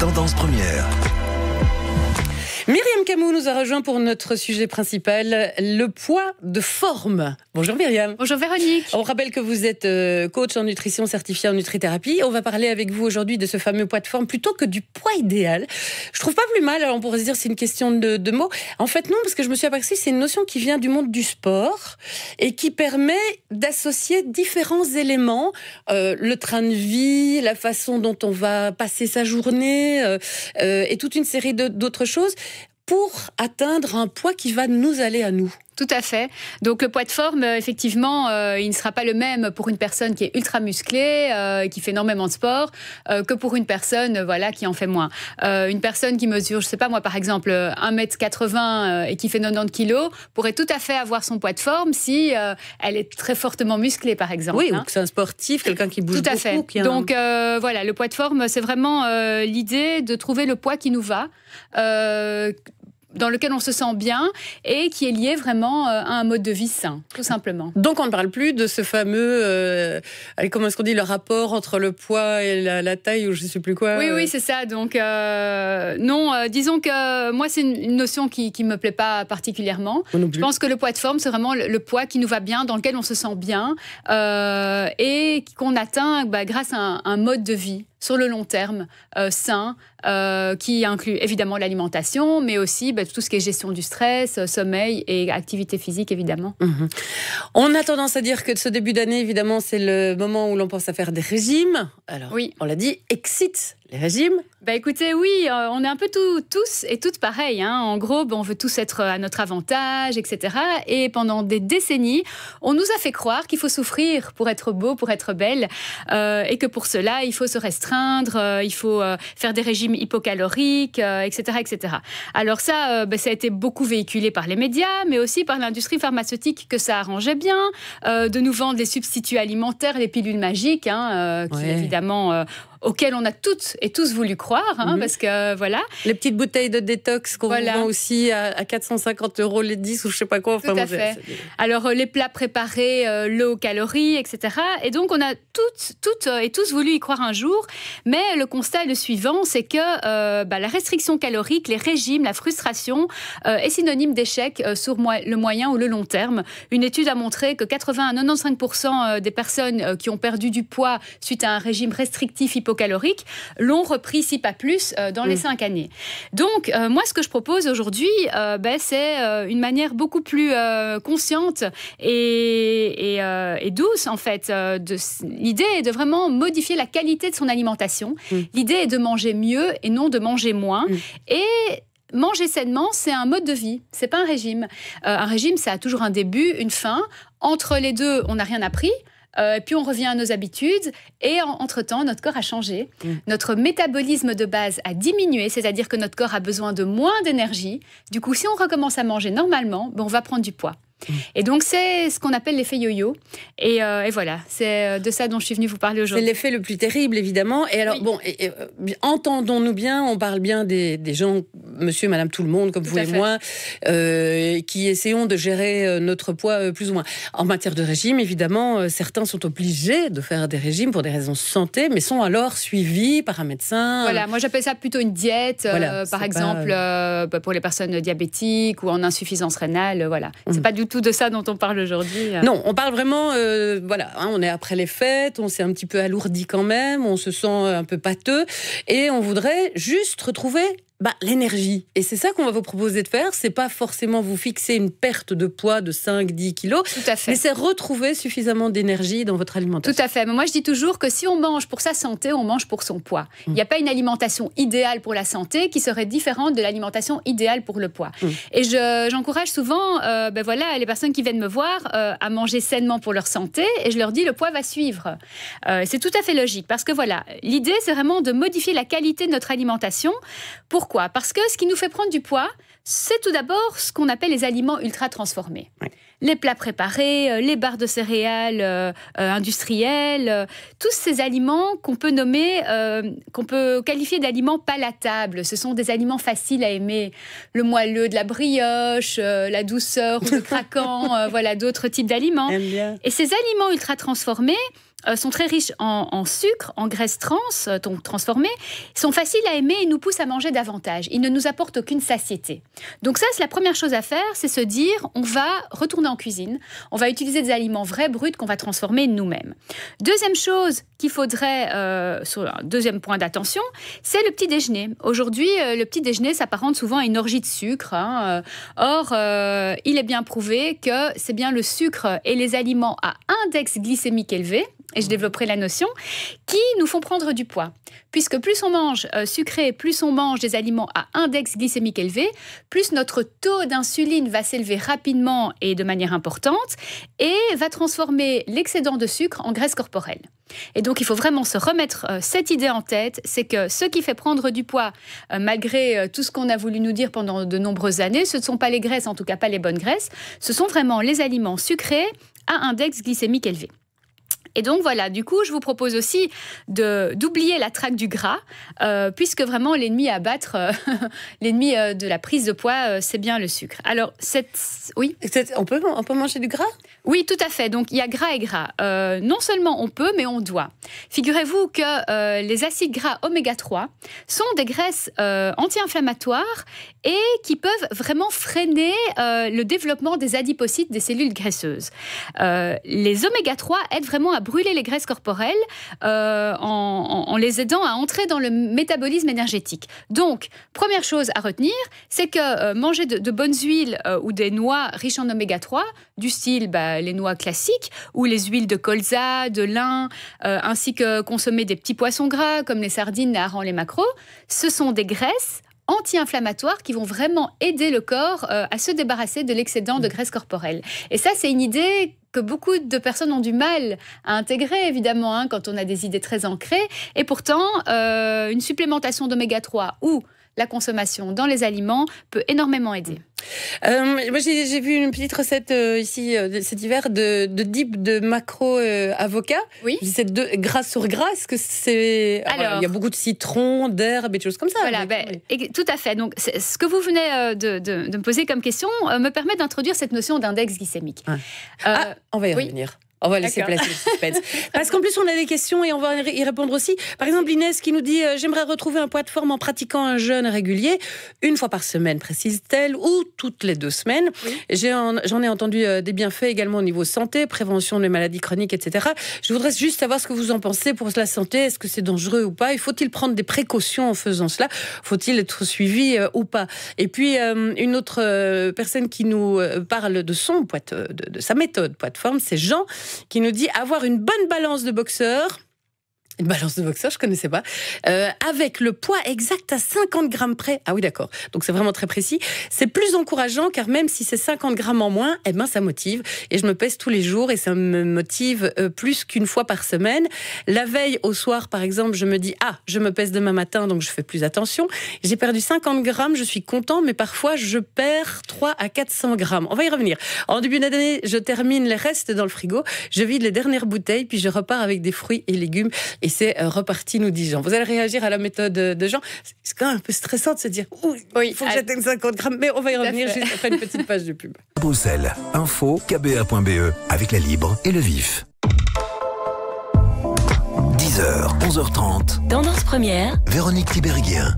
Tendance première. Myriam Camou nous a rejoint pour notre sujet principal, le poids de forme. Bonjour Myriam. Bonjour Véronique. On rappelle que vous êtes euh, coach en nutrition certifié en nutrithérapie. On va parler avec vous aujourd'hui de ce fameux poids de forme plutôt que du poids idéal. Je trouve pas plus mal, alors on pourrait se dire c'est une question de, mots. En fait non, parce que je me suis aperçue c'est une notion qui vient du monde du sport et qui permet d'associer différents éléments, euh, le train de vie, la façon dont on va passer sa journée euh, et toute une série d'autres choses pour atteindre un poids qui va nous aller à nous. Tout à fait. Donc le poids de forme, euh, effectivement, euh, il ne sera pas le même pour une personne qui est ultra musclée, euh, qui fait énormément de sport, que pour une personne voilà, qui en fait moins. une personne qui mesure, je sais pas moi, par exemple, 1m80 et qui fait 90 kg, pourrait tout à fait avoir son poids de forme si elle est très fortement musclée, par exemple. Oui, ou hein. que c'est un sportif, quelqu'un qui bouge tout à beaucoup. Fait. Donc voilà, le poids de forme, c'est vraiment l'idée de trouver le poids qui nous va dans lequel on se sent bien et qui est lié vraiment euh, à un mode de vie sain, tout simplement. Donc on ne parle plus de ce fameux, euh, comment est-ce qu'on dit, le rapport entre le poids et la, taille ou je ne sais plus quoi. Oui, oui, c'est ça. Donc euh, non, disons que moi c'est une, notion qui ne me plaît pas particulièrement. Je pense que le poids de forme, c'est vraiment le, poids qui nous va bien, dans lequel on se sent bien et qu'on atteint bah, grâce à un mode de vie sur le long terme, euh, sain, euh, qui inclut évidemment l'alimentation, mais aussi bah, tout ce qui est gestion du stress, euh, sommeil et activité physique, évidemment. Mhm. On a tendance à dire que ce début d'année, évidemment, c'est le moment où l'on pense à faire des régimes. Alors, oui. on l'a dit, excite les régimes bah écoutez, oui, euh, on est un peu tous et toutes pareilles. Hein. En gros, on veut tous être à notre avantage, etc. Et pendant des décennies, on nous a fait croire qu'il faut souffrir pour être beau, pour être belle, euh, et que pour cela, il faut se restreindre, euh, il faut faire des régimes hypocaloriques, etc., etc. Alors ça, bah, ça a été beaucoup véhiculé par les médias, mais aussi par l'industrie pharmaceutique que ça arrangeait bien, de nous vendre les substituts alimentaires, les pilules magiques, hein, qui évidemment auquel on a toutes et tous voulu croire, hein, mhm. parce que voilà. Les petites bouteilles de détox qu'on vend aussi à, 450 euros les 10 ou je sais pas quoi. Enfin, Tout à fait. Alors euh, les plats préparés, euh, low calories, etc. Et donc on a toutes, toutes euh, et tous voulu y croire un jour, mais le constat est le suivant, c'est que bah, la restriction calorique, les régimes, la frustration est synonyme d'échec sur le moyen ou le long terme. Une étude a montré que 80 à 95 des personnes qui ont perdu du poids suite à un régime restrictif hypocalorique caloriques l'ont repris, si pas plus, euh, dans les mm. cinq années. Donc, euh, moi, ce que je propose aujourd'hui, euh, ben, c'est une manière beaucoup plus consciente et, et, douce, en fait. L'idée est de vraiment modifier la qualité de son alimentation. Mm. L'idée est de manger mieux et non de manger moins. Mm. Et manger sainement, c'est un mode de vie, c'est pas un régime. un régime, ça a toujours un début, une fin. Entre les deux, on n'a rien appris. Euh, puis on revient à nos habitudes et entre-temps, notre corps a changé. Mm. Notre métabolisme de base a diminué, c'est-à-dire que notre corps a besoin de moins d'énergie. Du coup, si on recommence à manger normalement, ben, on va prendre du poids. Mm. Et donc, c'est ce qu'on appelle l'effet yo-yo. Et, euh, voilà, c'est euh, de ça dont je suis venue vous parler aujourd'hui. C'est l'effet le plus terrible, évidemment. Et alors, bon, euh, entendons-nous bien, on parle bien des, gens, monsieur, madame, tout le monde, comme vous et moi, qui essayons de gérer notre poids plus ou moins. En matière de régime, évidemment, certains sont obligés de faire des régimes pour des raisons de santé, mais sont alors suivis par un médecin. Voilà, moi j'appelle ça plutôt une diète, par exemple, bah, pour les personnes diabétiques ou en insuffisance rénale. Voilà, c'est mmh. pas du tout de ça dont on parle aujourd'hui. Non, on parle vraiment, euh, voilà, hein, on est après les fêtes, on s'est un petit peu alourdi quand même, on se sent un peu pâteux, et on voudrait juste retrouver bah, l'énergie. Et c'est ça qu'on va vous proposer de faire. C'est pas forcément vous fixer une perte de poids de 5-10 kilos. Tout à fait. Mais c'est retrouver suffisamment d'énergie dans votre alimentation. Tout à fait. Mais moi, je dis toujours que si on mange pour sa santé, on mange pour son poids. Mm. Il n'y a pas une alimentation idéale pour la santé qui serait différente de l'alimentation idéale pour le poids. Mm. Et j'encourage souvent euh, ben voilà, les personnes qui viennent me voir euh, à manger sainement pour leur santé et je leur dis le poids va suivre. Euh, c'est tout à fait logique parce que voilà, l'idée, c'est vraiment de modifier la qualité de notre alimentation. Pourquoi parce que ce qui nous fait prendre du poids, c'est tout d'abord ce qu'on appelle les aliments ultra transformés. Les plats préparés, euh, les barres de céréales euh, euh, industrielles, tous ces aliments qu'on peut nommer, qu'on peut qualifier d'aliments palatables. Ce sont des aliments faciles à aimer. Le moelleux de la brioche, la douceur ou le craquant, voilà d'autres types d'aliments. Et ces aliments ultra transformés, euh, sont très riches en, sucre, en graisse trans, euh, donc transformée, sont faciles à aimer et nous poussent à manger davantage. Ils ne nous apportent aucune satiété. Donc ça, c'est la première chose à faire, c'est se dire, on va retourner en cuisine, on va utiliser des aliments vrais, bruts, qu'on va transformer nous-mêmes. Deuxième chose qu'il faudrait, euh, sur un deuxième point d'attention, c'est le petit déjeuner. Aujourd'hui, le petit déjeuner s'apparente souvent à une orgie de sucre. Hein, or, il est bien prouvé que c'est bien le sucre et les aliments à index glycémique élevé, et je développerai la notion, qui nous font prendre du poids. Puisque plus on mange euh, sucré, plus on mange des aliments à index glycémique élevé, plus notre taux d'insuline va s'élever rapidement et de manière importante, et va transformer l'excédent de sucre en graisse corporelle. Et donc, il faut vraiment se remettre euh, cette idée en tête, c'est que ce qui fait prendre du poids, euh, malgré tout ce qu'on a voulu nous dire pendant de nombreuses années, ce ne sont pas les graisses, en tout cas pas les bonnes graisses, ce sont vraiment les aliments sucrés à index glycémique élevé. Et donc voilà, du coup, je vous propose aussi d'oublier la traque du gras, euh, puisque vraiment l'ennemi à battre, euh, l'ennemi euh, de la prise de poids, c'est bien le sucre. Alors, cette... oui? On peut, on peut manger du gras? Oui, tout à fait. Donc il y a gras et gras. non seulement on peut, mais on doit. Figurez-vous que les acides gras oméga 3 sont des graisses anti-inflammatoires et qui peuvent vraiment freiner le développement des adipocytes, des cellules graisseuses. les oméga 3 aident vraiment à brûler les graisses corporelles euh, en, les aidant à entrer dans le métabolisme énergétique. Donc, première chose à retenir, c'est que euh, manger de, bonnes huiles euh, ou des noix riches en oméga 3, du style bah, les noix classiques ou les huiles de colza, de lin, ainsi que consommer des petits poissons gras comme les sardines, les harengs, les maquereaux, ce sont des graisses anti-inflammatoires qui vont vraiment aider le corps à se débarrasser de l'excédent de graisse corporelle. Et ça, c'est une idée que beaucoup de personnes ont du mal à intégrer, évidemment, hein, quand on a des idées très ancrées. Et pourtant, euh, une supplémentation d'oméga 3 ou la consommation dans les aliments peut énormément aider. Euh, moi, j'ai vu une petite recette euh, ici cet hiver de, de dip de macro avocat. Oui. C'est de gras sur gras. Est-ce que c'est Alors, il y a beaucoup de citron, d'herbe et des choses comme ça. Voilà, ben, tout à fait. Donc, ce que vous venez de, de, me poser comme question me permet d'introduire cette notion d'index glycémique. Ah, on va y revenir. On va laisser placer le suspense. Parce qu'en plus, on a des questions et on va y répondre aussi. Par exemple, Inès qui nous dit euh, J'aimerais retrouver un poids de forme en pratiquant un jeûne régulier, une fois par semaine, précise-t-elle, ou toutes les deux semaines. J'en ai, entendu euh, des bienfaits également au niveau santé, prévention des maladies chroniques, etc. Je voudrais juste savoir ce que vous en pensez pour la santé. Est-ce que c'est dangereux ou pas? Il faut-il prendre des précautions en faisant cela? Faut-il être suivi euh, ou pas? Et puis, une autre personne qui nous parle de son poids, de, de sa méthode poids de forme, c'est Jean qui nous dit avoir une bonne balance de boxeur balance de boxeur, je connaissais pas. Euh, avec le poids exact à 50 grammes près. Ah oui, d'accord. Donc c'est vraiment très précis. C'est plus encourageant car même si c'est 50 grammes en moins, eh ben ça motive. Et je me pèse tous les jours et ça me motive euh, plus qu'une fois par semaine. La veille au soir, par exemple, je me dis ah, je me pèse demain matin, donc je fais plus attention. J'ai perdu 50 grammes, je suis content, mais parfois je perds 3 à 400 grammes. On va y revenir. En début d'année, je termine les restes dans le frigo, je vide les dernières bouteilles, puis je repars avec des fruits et légumes et c'est euh, reparti, nous dit Jean. Vous allez réagir à la méthode de Jean. C'est quand même un peu stressant de se dire oui, il faut que j'atteigne 50 grammes, mais on va y revenir juste après une petite page de pub. Bruxelles, info kba.be avec la libre et le vif. 10h, 11h30. Tendance première. Véronique Tiberghien.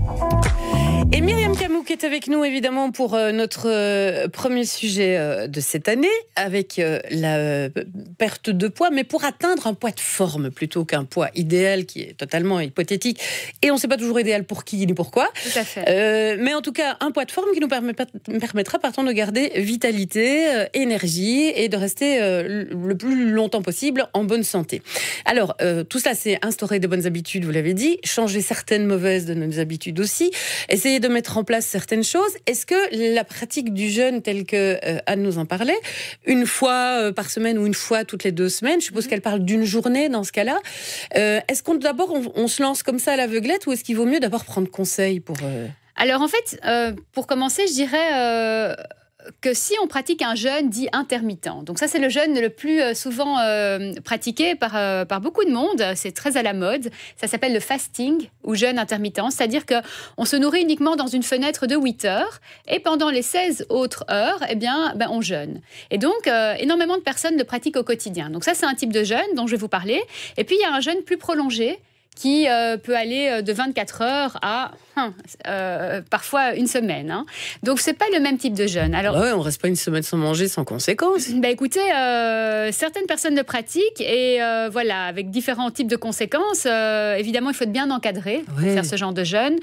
Et Myriam Camou qui est avec nous évidemment pour euh, notre euh, premier sujet euh, de cette année avec la perte de poids, mais pour atteindre un poids de forme plutôt qu'un poids idéal qui est totalement hypothétique et on ne sait pas toujours idéal pour qui ni pourquoi. Tout à fait. mais en tout cas un poids de forme qui nous permettra pardon, de garder vitalité, énergie et de rester le plus longtemps possible en bonne santé. Alors tout ça c'est instaurer de bonnes habitudes, vous l'avez dit, changer certaines mauvaises de nos habitudes aussi essayer de mettre en place certaines choses. Est-ce que la pratique du jeûne, telle que euh, Anne nous en parlait, une fois euh, par semaine ou une fois toutes les deux semaines, je suppose mhm. qu'elle parle d'une journée dans ce cas-là, euh, est-ce qu'on d'abord on, se lance comme ça à l'aveuglette ou est-ce qu'il vaut mieux d'abord prendre conseil pour Alors en fait, pour commencer, je dirais que si on pratique un jeûne dit intermittent, donc ça c'est le jeûne le plus euh, souvent euh, pratiqué par, euh, par beaucoup de monde, c'est très à la mode, ça s'appelle le fasting ou jeûne intermittent, c'est-à-dire qu'on se nourrit uniquement dans une fenêtre de 8 heures et pendant les 16 autres heures, eh bien, ben, on jeûne. Et donc, énormément de personnes le pratiquent au quotidien. Donc ça c'est un type de jeûne dont je vais vous parler. Et puis il y a un jeûne plus prolongé qui euh, peut aller euh, de 24 heures à hein, euh, parfois une semaine. Hein. Donc c'est pas le même type de jeûne. Alors, ouais, on reste pas une semaine sans manger sans conséquences. Bah écoutez, certaines personnes le pratiquent et voilà, avec différents types de conséquences. évidemment, il faut être bien encadré pour faire ce genre de jeûne.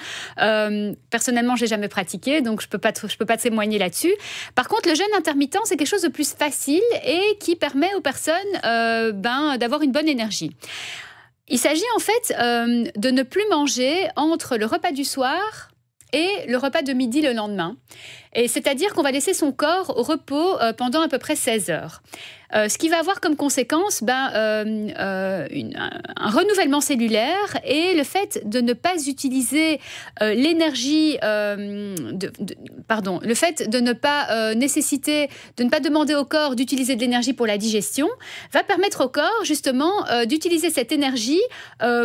personnellement, j'ai jamais pratiqué, donc je peux pas, je peux pas témoigner là-dessus. Par contre, le jeûne intermittent, c'est quelque chose de plus facile et qui permet aux personnes ben, d'avoir une bonne énergie. Il s'agit en fait euh, de ne plus manger entre le repas du soir et le repas de midi le lendemain. Et c'est-à-dire qu'on va laisser son corps au repos euh, pendant à peu près 16 heures. Euh, ce qui va avoir comme conséquence ben, euh, euh, un renouvellement cellulaire et le fait de ne pas utiliser l'énergie, pardon, le fait de ne pas nécessiter, de ne pas demander au corps d'utiliser de l'énergie pour la digestion, va permettre au corps justement d'utiliser cette énergie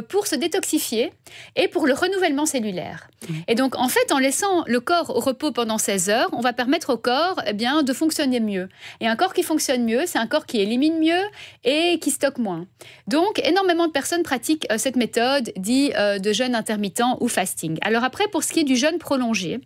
pour se détoxifier et pour le renouvellement cellulaire. Mmh. Et donc en fait, en laissant le corps au repos pendant 16 heures, on va permettre au corps eh bien, de fonctionner mieux. Et un corps qui fonctionne mieux, c'est un corps qui élimine mieux et qui stocke moins. Donc, énormément de personnes pratiquent euh, cette méthode dit euh, de jeûne intermittent ou fasting. Alors après, pour ce qui est du jeûne prolongé,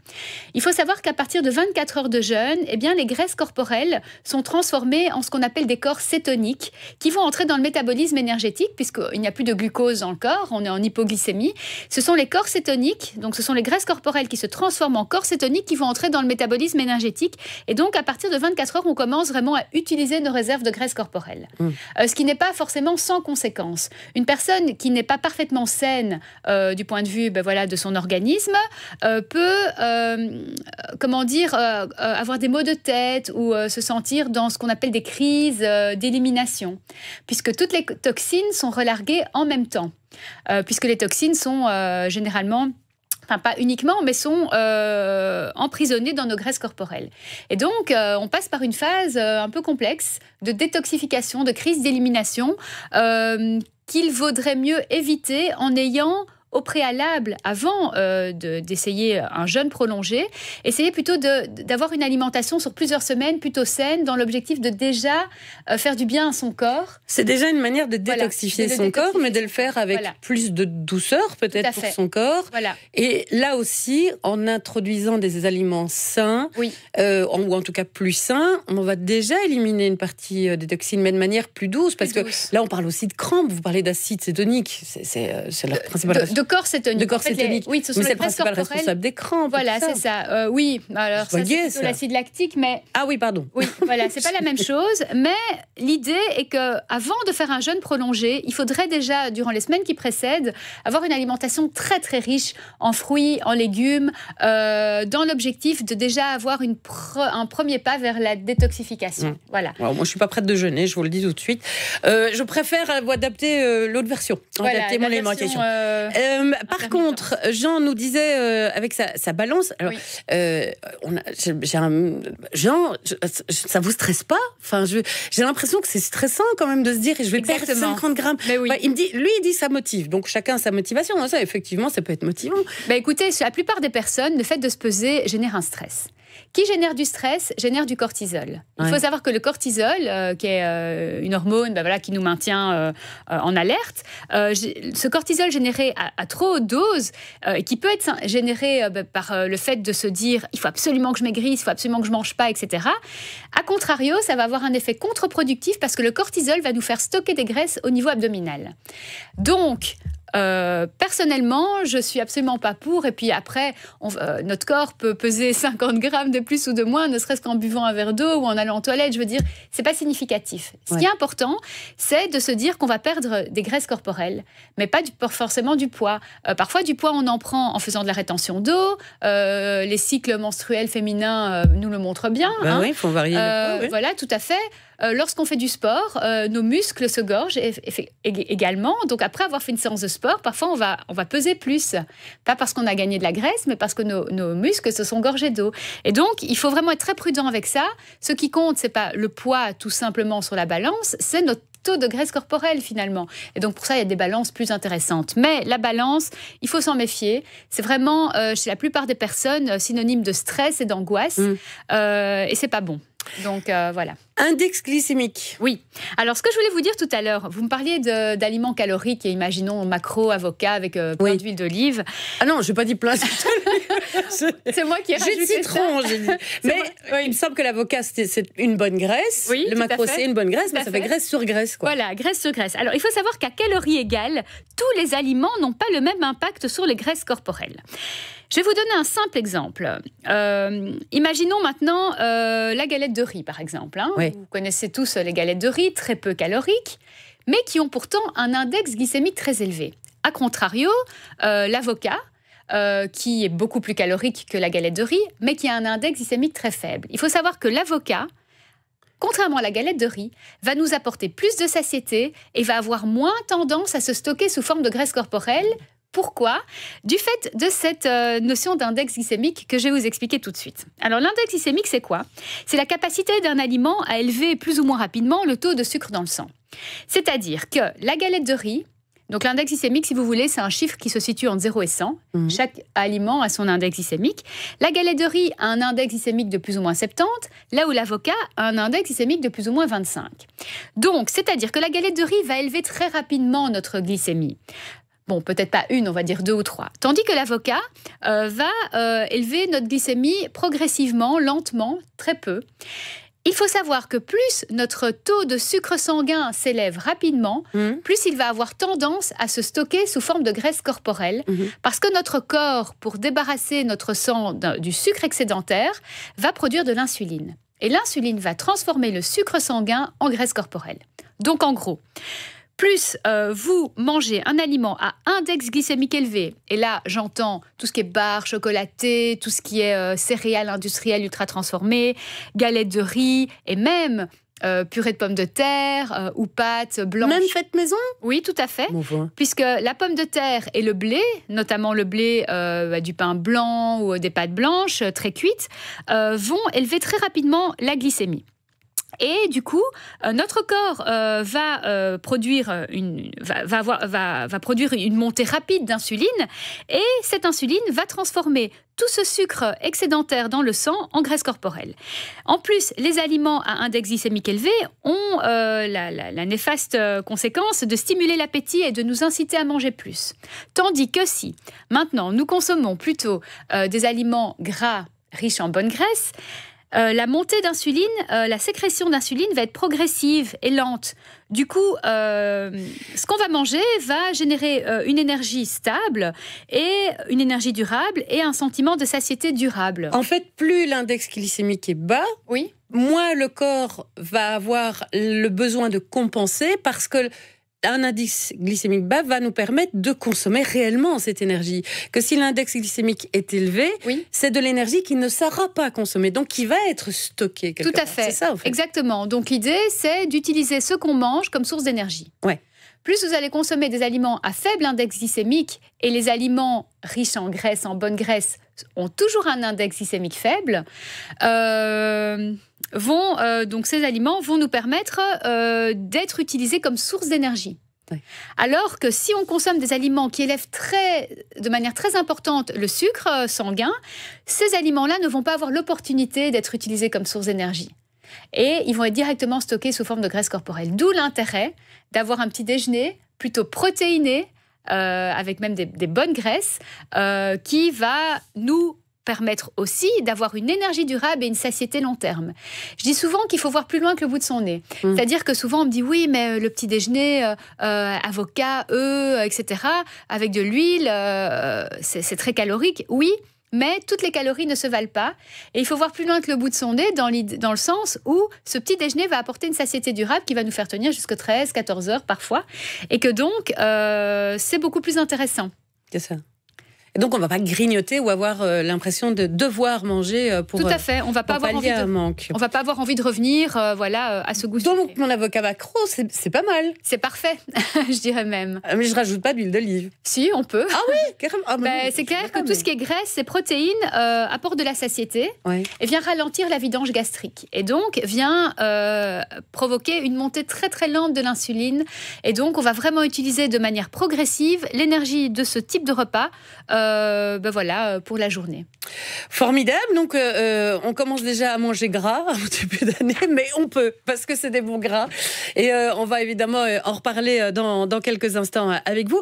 il faut savoir qu'à partir de 24 heures de jeûne, eh bien, les graisses corporelles sont transformées en ce qu'on appelle des corps cétoniques qui vont entrer dans le métabolisme énergétique puisqu'il n'y a plus de glucose dans le corps, on est en hypoglycémie. Ce sont les corps cétoniques, donc ce sont les graisses corporelles qui se transforment en corps cétoniques qui vont entrer dans le métabolisme énergétique. Et donc, à partir de 24 heures, on commence vraiment à utiliser nos réserves de graisse corporelle. Mmh. Euh, ce qui n'est pas forcément sans conséquence. Une personne qui n'est pas parfaitement saine euh, du point de vue ben, voilà, de son organisme euh, peut, comment dire, avoir des maux de tête ou se sentir dans ce qu'on appelle des crises d'élimination, puisque toutes les toxines sont relarguées en même temps. puisque les toxines sont généralement pas uniquement, mais sont euh, emprisonnés dans nos graisses corporelles. Et donc, euh, on passe par une phase euh, un peu complexe de détoxification, de crise d'élimination, qu'il vaudrait mieux éviter en ayant au préalable, avant euh, d'essayer un jeûne prolongé, essayer plutôt d'avoir une alimentation sur plusieurs semaines plutôt saine, dans l'objectif de déjà euh, faire du bien à son corps. C'est déjà une manière de détoxifier son corps, mais de le faire avec plus de douceur peut-être pour son corps. Voilà. Et là aussi, en introduisant des aliments sains, oui. euh, ou en tout cas plus sains, on va déjà éliminer une partie des toxines, mais de manière plus douce, parce que là on parle aussi de crampes, vous parlez d'acide cétonique, c'est la principale de corps cétonique. De corps cétonique. oui, ce sont les principales responsables des crampes. Voilà, c'est ça. Euh, oui, alors ça, c'est l'acide lactique, mais. Ah oui, pardon. Oui, voilà, c'est pas la même chose. Mais l'idée est que avant de faire un jeûne prolongé, il faudrait déjà, durant les semaines qui précèdent, avoir une alimentation très très riche en fruits, en légumes, euh, dans l'objectif de déjà avoir une un premier pas vers la détoxification. Mmh. Voilà. moi, je suis pas prête de jeûner, je vous le dis tout de suite. Euh, je préfère adapter l'autre version, adapter mon alimentation. Euh, par contre, Jean nous disait euh, avec sa, balance. Alors, euh, un, Jean, ça vous stresse pas? Enfin, j'ai l'impression que c'est stressant quand même de se dire, je vais perdre 50 grammes. il me dit, lui, il dit ça motive. Donc chacun sa motivation. Ça, effectivement, ça peut être motivant. Bah, écoutez, la plupart des personnes, le fait de se peser génère un stress. Qui génère du stress génère du cortisol. Il faut savoir que le cortisol, euh, qui est euh, une hormone bah, voilà, qui nous maintient euh, en alerte, ce cortisol généré à, trop haute dose, qui peut être généré bah, par le fait de se dire il faut absolument que je maigrisse, il faut absolument que je mange pas, etc. A contrario, ça va avoir un effet contre-productif parce que le cortisol va nous faire stocker des graisses au niveau abdominal. Donc, euh, personnellement, je suis absolument pas pour. Et puis après, euh, notre corps peut peser 50 grammes de plus ou de moins, ne serait-ce qu'en buvant un verre d'eau ou en allant aux toilettes. Je veux dire, c'est pas significatif. Ce qui est important, c'est de se dire qu'on va perdre des graisses corporelles, mais pas forcément du poids. Euh, parfois, du poids, on en prend en faisant de la rétention d'eau. les cycles menstruels féminins nous le montrent bien. Ben hein. oui, il faut varier. Voilà, tout à fait. Lorsqu'on fait du sport, nos muscles se gorgent également. Donc après avoir fait une séance de sport, parfois on va, on va peser plus. Pas parce qu'on a gagné de la graisse, mais parce que nos, nos muscles se sont gorgés d'eau. Et donc, il faut vraiment être très prudent avec ça. Ce qui compte, c'est pas le poids tout simplement sur la balance, c'est notre taux de graisse corporelle finalement. Et donc pour ça, il y a des balances plus intéressantes. Mais la balance, il faut s'en méfier. C'est vraiment, euh, chez la plupart des personnes, euh, synonyme de stress et d'angoisse. Mm. Euh, et c'est pas bon. Donc euh, voilà. Index glycémique. Oui. Alors ce que je voulais vous dire tout à l'heure, vous me parliez d'aliments caloriques et imaginons macro, avocat avec euh, plein d'huile d'olive. Ah non, je n'ai pas dit plein C'est moi qui ai rajouté citron, j'ai dit. Mais il me semble que l'avocat c'est une bonne graisse. Oui, le macro c'est une bonne graisse, mais ça fait. graisse sur graisse quoi. Voilà, graisse sur graisse. Alors il faut savoir qu'à calories égales, tous les aliments n'ont pas le même impact sur les graisses corporelles. Je vais vous donner un simple exemple. Euh, imaginons maintenant euh, la galette de riz, par exemple. Hein. Vous connaissez tous les galettes de riz, très peu caloriques, mais qui ont pourtant un index glycémique très élevé. A contrario, euh, l'avocat, qui est beaucoup plus calorique que la galette de riz, mais qui a un index glycémique très faible. Il faut savoir que l'avocat, contrairement à la galette de riz, va nous apporter plus de satiété et va avoir moins tendance à se stocker sous forme de graisse corporelle pourquoi Du fait de cette euh, notion d'index glycémique que je vais vous expliquer tout de suite. Alors l'index glycémique, c'est quoi? C'est la capacité d'un aliment à élever plus ou moins rapidement le taux de sucre dans le sang. C'est-à-dire que la galette de riz, donc l'index glycémique, si vous voulez, c'est un chiffre qui se situe entre 0 et 100. Mhm. Chaque aliment a son index glycémique. La galette de riz a un index glycémique de plus ou moins 70, là où l'avocat a un index glycémique de plus ou moins 25. Donc, c'est-à-dire que la galette de riz va élever très rapidement notre glycémie. Bon, peut-être pas une, on va dire deux ou trois. Tandis que l'avocat euh, va euh, élever notre glycémie progressivement, lentement, très peu. Il faut savoir que plus notre taux de sucre sanguin s'élève rapidement, mmh. plus il va avoir tendance à se stocker sous forme de graisse corporelle, mmh. parce que notre corps, pour débarrasser notre sang du sucre excédentaire, va produire de l'insuline. Et l'insuline va transformer le sucre sanguin en graisse corporelle. Donc en gros, plus euh, vous mangez un aliment à index glycémique élevé, et là j'entends tout ce qui est barre, chocolaté, tout ce qui est euh, céréales industrielles ultra transformées, galettes de riz, et même euh, purée de pommes de terre ou pâtes blanches. Même faites maison? Oui, tout à fait. Puisque la pomme de terre et le blé, notamment le blé bah, du pain blanc ou des pâtes blanches très cuites, vont élever très rapidement la glycémie. Et du coup, euh, notre corps euh, va, euh, produire une, va, produire une montée rapide d'insuline et cette insuline va transformer tout ce sucre excédentaire dans le sang en graisse corporelle. En plus, les aliments à index glycémique élevé ont la, néfaste conséquence de stimuler l'appétit et de nous inciter à manger plus. Tandis que si maintenant nous consommons plutôt des aliments gras riches en bonne graisse, euh, la montée d'insuline, euh, la sécrétion d'insuline va être progressive et lente. Du coup, euh, ce qu'on va manger va générer une énergie stable et une énergie durable et un sentiment de satiété durable. En fait, plus l'index glycémique est bas, oui. moins le corps va avoir le besoin de compenser parce que un indice glycémique bas va nous permettre de consommer réellement cette énergie. Que si l'index glycémique est élevé, c'est de l'énergie qui ne sera pas consommée, donc qui va être stockée. Tout à fait. Ça, Exactement. Donc l'idée, c'est d'utiliser ce qu'on mange comme source d'énergie. Ouais. Plus vous allez consommer des aliments à faible index glycémique et les aliments riches en graisse, en bonne graisse, ont toujours un index glycémique faible. Euh, vont, euh, donc ces aliments vont nous permettre euh, d'être utilisés comme source d'énergie. Alors que si on consomme des aliments qui élèvent très, de manière très importante le sucre euh, sanguin, ces aliments-là ne vont pas avoir l'opportunité d'être utilisés comme source d'énergie. Et ils vont être directement stockés sous forme de graisse corporelle. D'où l'intérêt d'avoir un petit déjeuner plutôt protéiné, avec même des, bonnes graisses, qui va nous permettre aussi d'avoir une énergie durable et une satiété long terme. Je dis souvent qu'il faut voir plus loin que le bout de son nez. Mmh. C'est-à-dire que souvent on me dit oui, mais euh, le petit déjeuner, euh, euh, avocat, œufs, etc., avec de l'huile, c'est très calorique. Oui, mais toutes les calories ne se valent pas. Et il faut voir plus loin que le bout de son nez, dans, dans le sens où ce petit déjeuner va apporter une satiété durable qui va nous faire tenir jusqu'à 13, 14 heures parfois. Et que donc, c'est beaucoup plus intéressant. C'est ça. Et donc, on ne va pas grignoter ou avoir euh, l'impression de devoir manger euh, pour. Tout à fait. On va pas avoir envie de. Manque. On va pas avoir envie de revenir, euh, voilà, à ce goût. Donc, mon avocat macro, c'est pas mal. C'est parfait, je dirais même. Ah, mais je rajoute pas d'huile d'olive. Si, on peut. Ah oui, carrément. Ah, ben, c'est clair que tout ce qui est graisse et protéines apporte de la satiété et vient ralentir la vidange gastrique. Et donc, vient provoquer une montée très très lente de l'insuline. Et donc, on va vraiment utiliser de manière progressive l'énergie de ce type de repas euh, ben voilà, euh, pour la journée. Formidable. Donc, euh, on commence déjà à manger gras au début d'année, mais on peut parce que c'est des bons gras. Et on va évidemment en reparler dans, dans, quelques instants avec vous.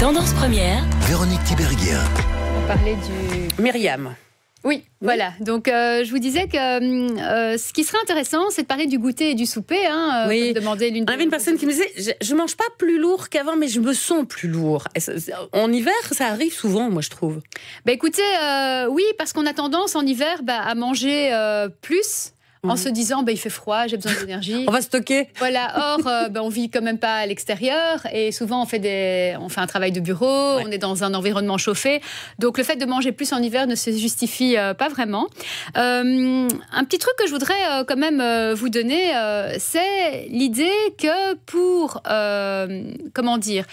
Tendance première. Véronique Tiberghien. On parlait du Myriam. Oui, voilà. Donc, euh, je vous disais que euh, ce qui serait intéressant, c'est de parler du goûter et du souper. Hein, euh, oui. Demander l'une. Il y avait une personne qui me disait je, je mange pas plus lourd qu'avant, mais je me sens plus lourd. En hiver, ça arrive souvent, moi, je trouve. Bah, écoutez, oui, parce qu'on a tendance en hiver bah, à manger plus en mhm. se disant bah, il fait froid, j'ai besoin d'énergie. on va stocker. Voilà. Or, euh, bah, on vit quand même pas à l'extérieur et souvent on fait des, on fait un travail de bureau, on est dans un environnement chauffé. Donc le fait de manger plus en hiver ne se justifie euh, pas vraiment. Euh, un petit truc que je voudrais quand même vous donner, c'est l'idée que pour comment dire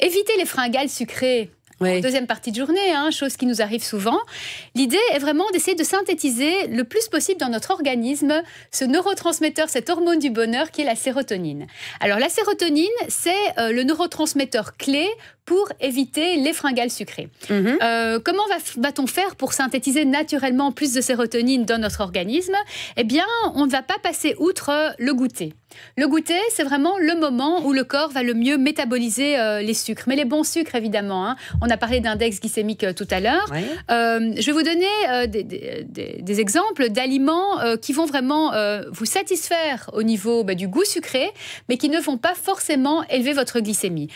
éviter les fringales sucrées deuxième partie de journée, hein, chose qui nous arrive souvent. L'idée est vraiment d'essayer de synthétiser le plus possible dans notre organisme ce neurotransmetteur, cette hormone du bonheur qui est la sérotonine. Alors la sérotonine, c'est euh, le neurotransmetteur clé pour éviter les fringales sucrées. Mhm. Euh, comment va-t-on faire pour synthétiser naturellement plus de sérotonine dans notre organisme? Eh bien, on ne va pas passer outre le goûter. Le goûter, c'est vraiment le moment où le corps va le mieux métaboliser euh, les sucres, mais les bons sucres évidemment. Hein. On a parlé d'index glycémique euh, tout à l'heure. je vais vous donner des, exemples d'aliments qui vont vraiment vous satisfaire au niveau bah, du goût sucré, mais qui ne vont pas forcément élever votre glycémie.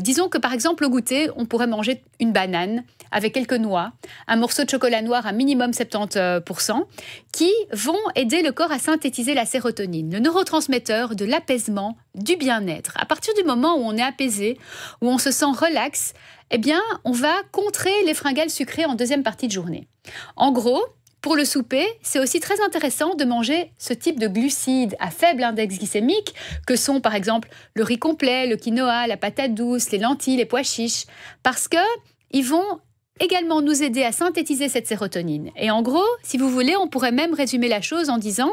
disons que par exemple, au goûter, on pourrait manger une banane avec quelques noix, un morceau de chocolat noir à minimum 70%, qui vont aider le corps à synthétiser la sérotonine, le neurotransmetteur de l'apaisement, du bien-être. À partir du moment où on est apaisé, où on se sent relax, eh bien, on va contrer les fringales sucrées en deuxième partie de journée. En gros, pour le souper, c'est aussi très intéressant de manger ce type de glucides à faible index glycémique que sont par exemple le riz complet, le quinoa, la patate douce, les lentilles, les pois chiches, parce que ils vont également nous aider à synthétiser cette sérotonine. Et en gros, si vous voulez, on pourrait même résumer la chose en disant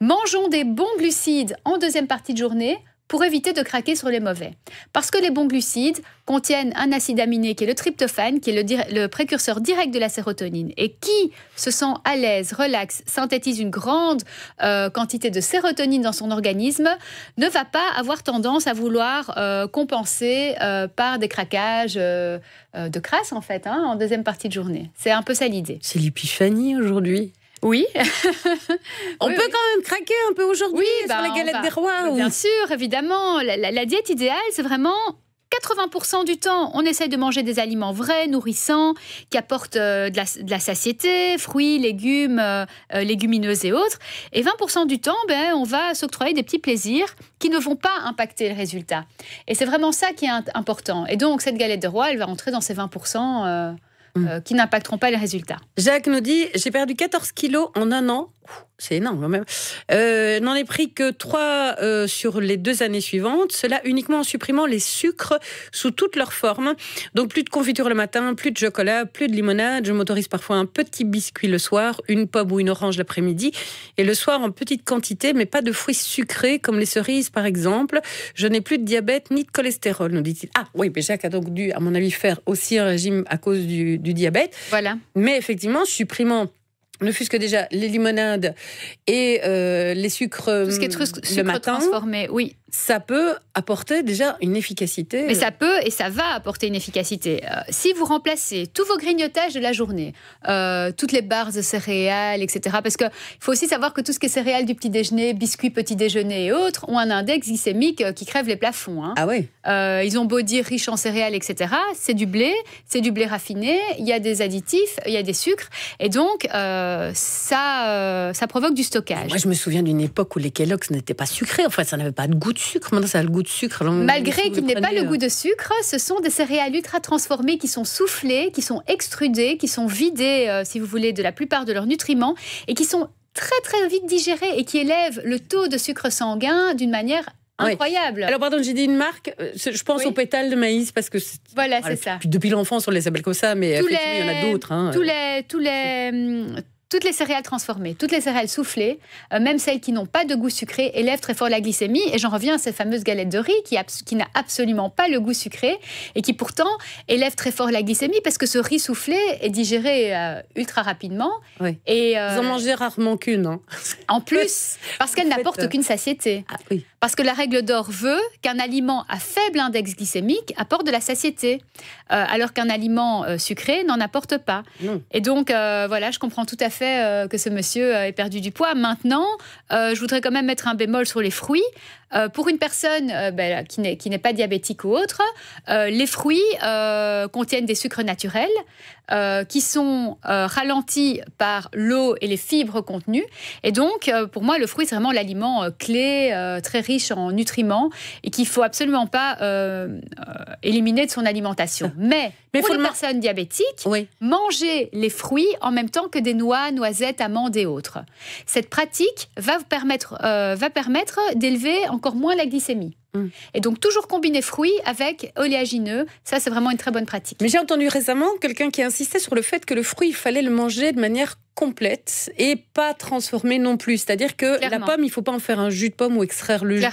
mangeons des bons glucides en deuxième partie de journée pour éviter de craquer sur les mauvais. Parce que les bons glucides contiennent un acide aminé qui est le tryptophane, qui est le, précurseur direct de la sérotonine. Et qui se sent à l'aise, relax, synthétise une grande euh, quantité de sérotonine dans son organisme, ne va pas avoir tendance à vouloir euh, compenser euh, par des craquages de crasse, en fait, hein, en deuxième partie de journée. C'est un peu ça l'idée. C'est l'épiphanie aujourd'hui. Oui. on peut quand même craquer un peu aujourd'hui sur bah, les galettes des rois. Bien sûr, évidemment. La, diète idéale, c'est vraiment 80% du temps, on essaye de manger des aliments vrais, nourrissants, qui apportent euh, de, la, satiété, fruits, légumes, euh, euh, légumineuses et autres. Et 20% du temps, ben, on va s'octroyer des petits plaisirs qui ne vont pas impacter le résultat. Et c'est vraiment ça qui est important. Et donc, cette galette de roi, elle va entrer dans ces 20%. Mm. qui n'impacteront pas les résultats. Jacques nous dit J'ai perdu 14 kilos en un an c'est énorme quand même. Euh, n'en ai pris que trois euh, sur les deux années suivantes. Cela uniquement en supprimant les sucres sous toutes leurs formes. Donc plus de confiture le matin, plus de chocolat, plus de limonade. Je m'autorise parfois un petit biscuit le soir, une pomme ou une orange l'après-midi. Et le soir en petite quantité, mais pas de fruits sucrés comme les cerises par exemple. Je n'ai plus de diabète ni de cholestérol, nous dit-il. Ah oui, mais Jacques a donc dû, à mon avis, faire aussi un régime à cause du, du diabète. Voilà. Mais effectivement, supprimant ne fût-ce que déjà les limonades et euh, les sucres Tout ce qui est hum, transformé, oui ça peut apporter déjà une efficacité. Mais ça peut et ça va apporter une efficacité. Euh, si vous remplacez tous vos grignotages de la journée, euh, toutes les barres de céréales, etc., parce qu'il faut aussi savoir que tout ce qui est céréales du petit déjeuner, biscuits petit déjeuner et autres ont un index glycémique euh, qui crève les plafonds. Hein. Ah oui. ils ont beau dire riches en céréales, etc. C'est du blé, c'est du blé raffiné, il y a des additifs, il y a des sucres, et donc ça, ça provoque du stockage. moi, je me souviens d'une époque où les Kellogg's n'étaient pas sucrés, enfin, ça n'avait pas de goût de sucre. Maintenant, ça a le goût de sucre. Malgré qu'il n'ait pas le goût de sucre, ce sont des céréales ultra transformées qui sont soufflées, qui sont extrudées, qui sont vidées, si vous voulez, de la plupart de leurs nutriments et qui sont très très vite digérées et qui élèvent le taux de sucre sanguin d'une manière Incroyable. Alors, pardon, j'ai dit une marque. Euh, je pense aux pétales de maïs parce que. Voilà, c'est ça. Depuis l'enfance, on les appelle comme ça, mais il y en a d'autres. Hein. Tous les, tous les, hum, toutes les céréales transformées, toutes les céréales soufflées, euh, même celles qui n'ont pas de goût sucré, élèvent très fort la glycémie. Et j'en reviens à cette fameuse galette de riz qui, qui n'a absolument pas le goût sucré et qui pourtant élève très fort la glycémie parce que ce riz soufflé est digéré euh, ultra rapidement. Oui. Et, Vous en mangez rarement qu'une. Hein. En plus, parce qu'elle n'apporte aucune satiété. Ah, oui. Parce que la règle d'or veut qu'un aliment à faible index glycémique apporte de la satiété, euh, alors qu'un aliment euh, sucré n'en apporte pas. Et donc, euh, voilà, je comprends tout à fait que ce monsieur ait perdu du poids. Maintenant, je voudrais quand même mettre un bémol sur les fruits. Pour une personne ben, qui n'est pas diabétique ou autre, les fruits contiennent des sucres naturels qui sont ralentis par l'eau et les fibres contenues. Et donc, pour moi, le fruit, c'est vraiment l'aliment clé, très riche en nutriments et qu'il faut absolument pas euh, euh, éliminer de son alimentation. Mais, Mais pour les personnes diabétiques, manger les fruits en même temps que des noix, noisettes, amandes et autres. Cette pratique va vous permettre, euh, va permettre d'élever encore moins la glycémie. Mm. Et donc toujours combiner fruits avec oléagineux, ça c'est vraiment une très bonne pratique. Mais j'ai entendu récemment quelqu'un qui insistait sur le fait que le fruit, il fallait le manger de manière complète et pas transformée non plus. C'est-à-dire que la pomme, il faut pas en faire un jus de pomme ou extraire le jus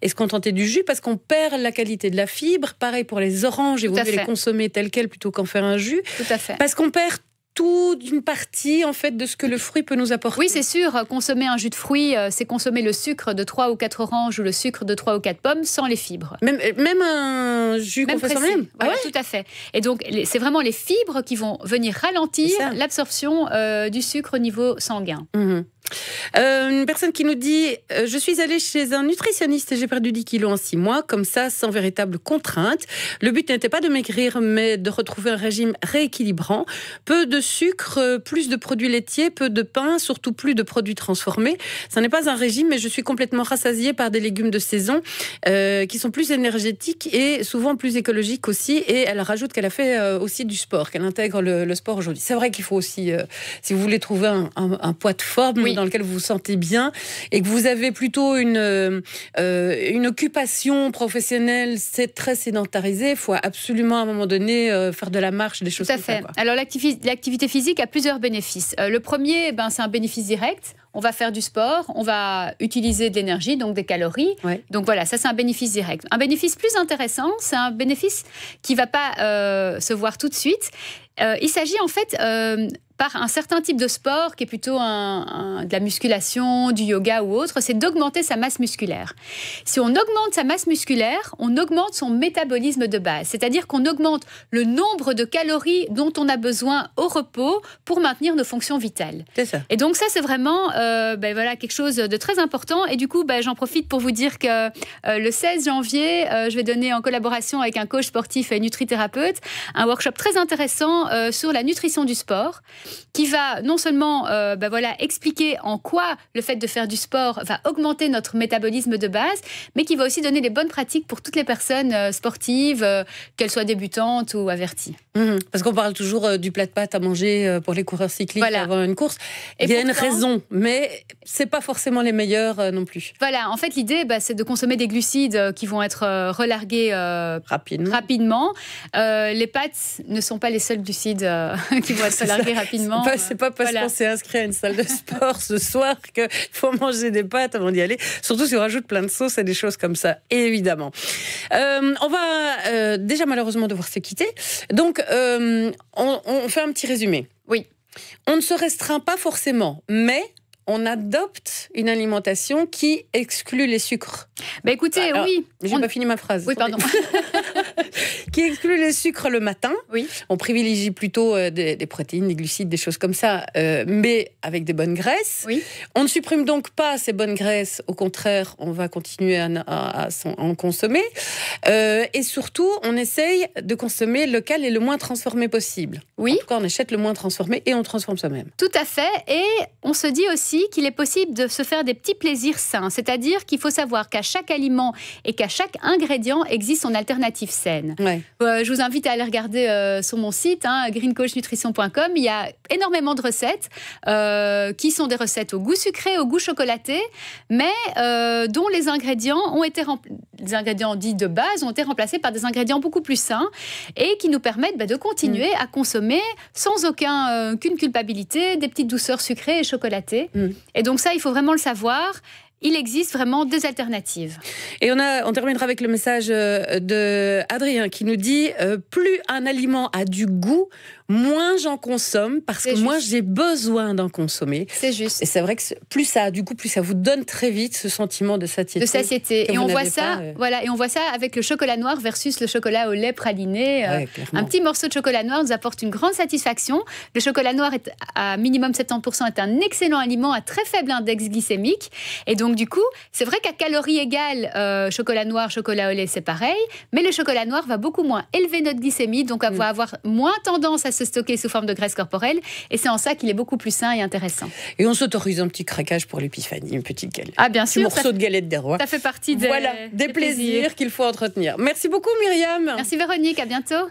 et se contenter du jus parce qu'on perd la qualité de la fibre. Pareil pour les oranges, et vous devez les consommer telles quelles plutôt qu'en faire un jus. Tout à fait. Parce qu'on perd toute une partie en fait de ce que le fruit peut nous apporter. Oui, c'est sûr. Consommer un jus de fruit, euh, c'est consommer le sucre de 3 ou 4 oranges ou le sucre de 3 ou 4 pommes sans les fibres. Même, même un jus qu'on fait même ah Tout à fait. Et donc, c'est vraiment les fibres qui vont venir ralentir l'absorption euh, du sucre au niveau sanguin. Mhm. Euh, une personne qui nous dit euh, Je suis allée chez un nutritionniste et j'ai perdu 10 kilos en 6 mois, comme ça, sans véritable contrainte. Le but n'était pas de maigrir, mais de retrouver un régime rééquilibrant. Peu de sucre, plus de produits laitiers, peu de pain, surtout plus de produits transformés. Ce n'est pas un régime, mais je suis complètement rassasiée par des légumes de saison euh, qui sont plus énergétiques et souvent plus écologiques aussi. Et elle rajoute qu'elle a fait aussi du sport, qu'elle intègre le, sport aujourd'hui. C'est vrai qu'il faut aussi, si vous voulez trouver un, poids de forme, dans lequel vous vous sentez bien et que vous avez plutôt une, euh, une occupation professionnelle c'est très sédentarisée, il faut absolument à un moment donné euh, faire de la marche, des choses Tout à fait. Ça, Alors l'activité physique a plusieurs bénéfices. Euh, le premier, ben, c'est un bénéfice direct on va faire du sport, on va utiliser de l'énergie, donc des calories. Donc voilà, ça c'est un bénéfice direct. Un bénéfice plus intéressant, c'est un bénéfice qui va pas se voir tout de suite. il s'agit en fait par un certain type de sport qui est plutôt de la musculation, du yoga ou autre, c'est d'augmenter sa masse musculaire. Si on augmente sa masse musculaire, on augmente son métabolisme de base, c'est-à-dire qu'on augmente le nombre de calories dont on a besoin au repos pour maintenir nos fonctions vitales. C'est ça. Et donc ça, c'est vraiment euh, ben voilà, quelque chose de très important. Et du coup, ben, j'en profite pour vous dire que euh, le 16 janvier, euh, je vais donner en collaboration avec un coach sportif et nutrithérapeute un workshop très intéressant sur la nutrition du sport qui va non seulement euh, bah voilà, expliquer en quoi le fait de faire du sport va augmenter notre métabolisme de base, mais qui va aussi donner les bonnes pratiques pour toutes les personnes euh, sportives, euh, qu'elles soient débutantes ou averties. Mhm. parce qu'on parle toujours du plat de pâtes à manger pour les coureurs cyclistes avant une course. Et Il y a une raison, mais c'est pas forcément les meilleurs non plus. Voilà, en fait, l'idée, bah, c'est de consommer des glucides qui vont être relargués rapidement. rapidement. les pâtes ne sont pas les seuls glucides qui vont être relargués rapidement. C'est pas, pas parce qu'on s'est inscrit à une salle de sport ce soir qu'il faut manger des pâtes avant d'y aller. Surtout si on rajoute plein de sauces et des choses comme ça, évidemment. Euh, on va euh, déjà malheureusement devoir se quitter. Donc, euh, on, on fait un petit résumé. Oui. On ne se restreint pas forcément, mais on adopte une alimentation qui exclut les sucres. Bah écoutez, oui. J'ai pas fini ma phrase. Oui, pardon. qui exclut les sucres le matin. Oui. On privilégie plutôt euh, des, des protéines, des glucides, des choses comme ça, euh, mais avec des bonnes graisses. Oui. On ne supprime donc pas ces bonnes graisses. Au contraire, on va continuer à, à- à s'en- à en consommer. Euh, et surtout, on essaye de consommer local et le moins transformé possible. Oui. En tout cas, on achète le moins transformé et on transforme soi-même. Tout à fait. Et on se dit aussi qu'il est possible de se faire des petits plaisirs sains. C'est-à-dire qu'il faut savoir qu'à chaque aliment et qu'à chaque ingrédient existe son alternative saine. Ouais. Euh, je vous invite à aller regarder euh, sur mon site, hein, greencoachnutrition.com. Il y a énormément de recettes euh, qui sont des recettes au goût sucré, au goût chocolaté, mais dont les ingrédients ont été les ingrédients dits de base ont été remplacés par des ingrédients beaucoup plus sains et qui nous permettent bah, de continuer à consommer sans aucun qu'une culpabilité des petites douceurs sucrées et chocolatées. Mm. Et donc ça, il faut vraiment le savoir. Il existe vraiment des alternatives. Et on, terminera avec le message euh, de Adrien qui nous dit euh, plus un aliment a du goût, moins j'en consomme parce que moi juste. j'ai besoin d'en consommer. C'est juste. Et c'est vrai que plus ça du goût, plus ça vous donne très vite ce sentiment de satiété. de satiété. Et on voit ça, pas, euh. voilà, et on voit ça avec le chocolat noir versus le chocolat au lait praliné. euh, Ouais, un petit morceau de chocolat noir nous apporte une grande satisfaction. Le chocolat noir est à minimum 70% est un excellent aliment à très faible index glycémique. Et donc du coup, c'est vrai qu'à calories égales, euh, chocolat noir, chocolat au lait, c'est pareil. Mais le chocolat noir va beaucoup moins élever notre glycémie, donc on Mm. va avoir moins tendance à se stocker sous forme de graisse corporelle. Et c'est en ça qu'il est beaucoup plus sain et intéressant. Et on s'autorise un petit craquage pour l'épiphanie, une petite galette. Ah bien Un sûr, ça, morceau de galette des rois. ça fait partie des, Voilà, des, plaisirs qu'il faut entretenir. Merci beaucoup Myriam. Merci Véronique, à bientôt.